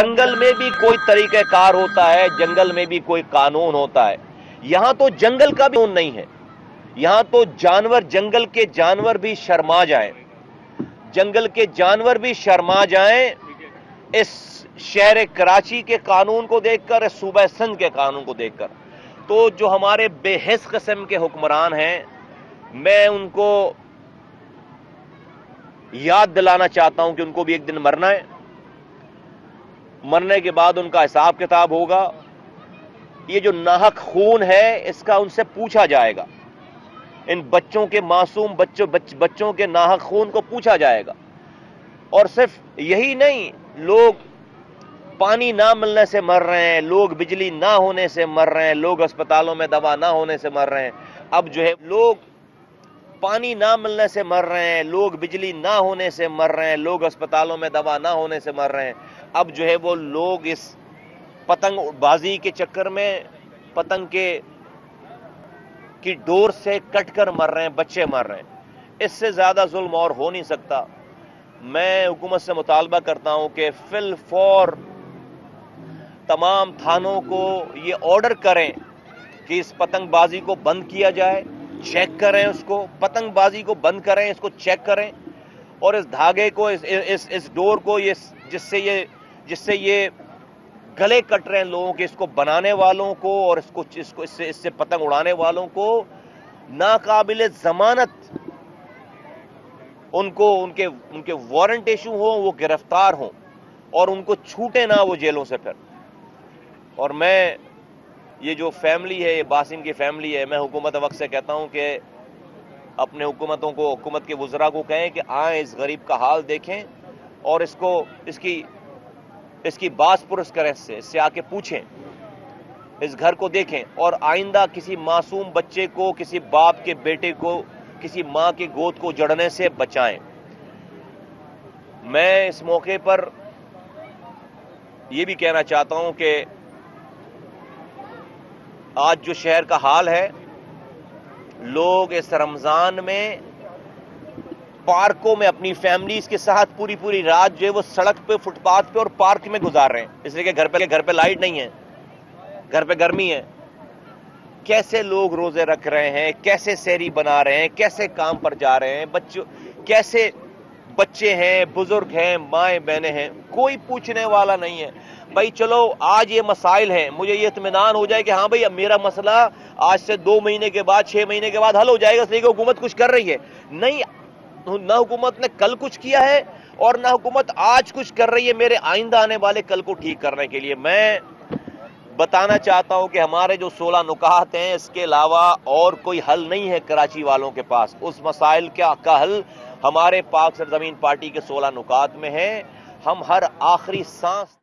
جنگل میں بھی کوئی طریقہ کار ہوتا ہے، جنگل میں بھی کوئی قانون ہوتا ہے۔ یہاں تو جنگل کا بھی قانون نہیں ہے۔ یہاں تو جانور جنگل کے جانور بھی شرما جائیں۔ جنگل کے جانور بھی شرما جائیں۔ اس شہر کراچی کے قانون کو دیکھ کر، اس صوبہ سندھ کے قانون کو دیکھ کر۔ تو جو ہمارے بے حس قسم کے حکمران ہیں، میں ان کو یاد دلانا چاہتا ہوں کہ ان کو بھی ایک دن مرنا ہے۔ مرنے کے بعد ان کا حساب کتاب ہوگا۔ یہ جو ناحق خون ہے، اس کا ان سے پوچھا جائے گا۔ ان بچوں کے معصوم بچوں بچوں کے ناحق خون کو پوچھا جائے گا۔ اور صرف یہی نہیں، لوگ پانی نہ ملنے سے مر رہے ہیں، لوگ بجلی نہ ہونے سے مر رہے ہیں، لوگ اسپتالوں میں دوا نہ ہونے سے مر رہے ہیں۔ اب جو ہے، لوگ پانی نہ ملنے سے مر رہے ہیں، لوگ بجلی نہ ہونے سے مر رہے ہیں، لوگ اسپتالوں میں دوا نہ ہونے سے مر رہے ہیں۔ اب جو ہے وہ لوگ اس پتنگ بازی کے چکر میں پتنگ کے کی ڈور سے کٹ کر مر رہے ہیں بچے مر رہے ہیں۔ اس سے زیادہ ظلم اور ہو نہیں سکتا۔ میں حکومت سے مطالبہ کرتا ہوں کہ فل فور تمام تھانوں کو یہ آرڈر کریں کہ اس پتنگ بازی کو بند کیا جائے چیک کریں اس کو پتنگ بازی کو بند کریں اس کو چیک کریں۔ اور اس دھاگے کو اس اس, اس ڈور کو یہ جس سے یہ جس سے یہ گلے کٹ رہے ہیں لوگوں کے، اس کو بنانے والوں کو اور اس کو اس کو، اس سے اس سے پتنگ اڑانے والوں کو۔ ناقابل ضمانت ان کو، ان کے ان کے وارنٹ ایشو ہوں، وہ گرفتار ہوں اور ان کو چھوٹے نہ وہ جیلوں سے پھر۔ اور میں، یہ جو فیملی ہے، یہ باسم کی فیملی ہے، میں حکومت وقت سے کہتا ہوں کہ اپنے حکومتوں کو، حکومت کے وزراء کو کہیں کہ آئیں اس غریب کا حال دیکھیں اور اس کو، اس کی اس کی باس پرس کریں، اس سے اس سے آ کے پوچھیں، اس گھر کو دیکھیں اور آئندہ کسی معصوم بچے کو، کسی باپ کے بیٹے کو، کسی ماں کے گود کو جڑنے سے بچائیں۔ میں اس موقع پر یہ بھی کہنا چاہتا ہوں کہ آج جو شہر کا حال ہے، لوگ اس رمضان میں پارکوں میں اپنی فیملیز کے ساتھ پوری پوری رات جو ہے وہ سڑک پہ، فٹ پاتھ پہ اور پارک میں گزار رہے ہیں۔ اس لیے کہ گھر پہ گھر پہ لائٹ نہیں ہے۔ گھر پہ گرمی ہے۔ کیسے لوگ روزے رکھ رہے ہیں؟ کیسے سیری بنا رہے ہیں؟ کیسے کام پر جا رہے ہیں؟ بچوں، کیسے بچے ہیں؟ بزرگ ہیں، مائیں بہنیں ہیں؟ کوئی پوچھنے والا نہیں ہے۔ بھائی چلو، آج یہ مسائل ہیں۔ مجھے یہ اطمینان ہو جائے کہ ہاں بھائی، اب میرا مسئلہ آج سے دو مہینے کے بعد، چھ مہینے کے بعد حل ہو جائے گا، اس لیے کہ حکومت کچھ کر رہی ہے۔ نہیں نہ حکومت نے کل کچھ کیا ہے اور نہ حکومت آج کچھ کر رہی ہے میرے آئندہ آنے والے کل کو ٹھیک کرنے کے لیے میں بتانا چاہتا ہوں کہ ہمارے جو سولہ نکات ہیں، اس کے علاوہ اور کوئی حل نہیں ہے کراچی والوں کے پاس۔ اس مسائل کا حل ہمارے پاک سرزمین پارٹی کے سولہ نکات میں ہے ہم ہر آخری سانس